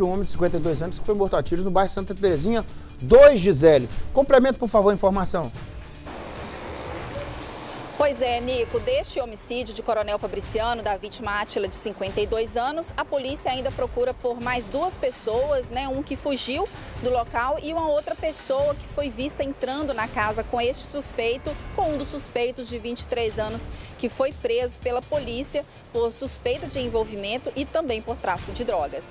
um homem de 52 anos que foi morto a tiros no bairro Santa Terezinha 2, Gisele. Complemento, por favor, a informação. Pois é, Nico, deste homicídio de Coronel Fabriciano, da vítima Átila, de 52 anos, a polícia ainda procura por mais duas pessoas, né? Um que fugiu do local e uma outra pessoa que foi vista entrando na casa com este suspeito, com um dos suspeitos de 23 anos, que foi preso pela polícia por suspeita de envolvimento e também por tráfico de drogas.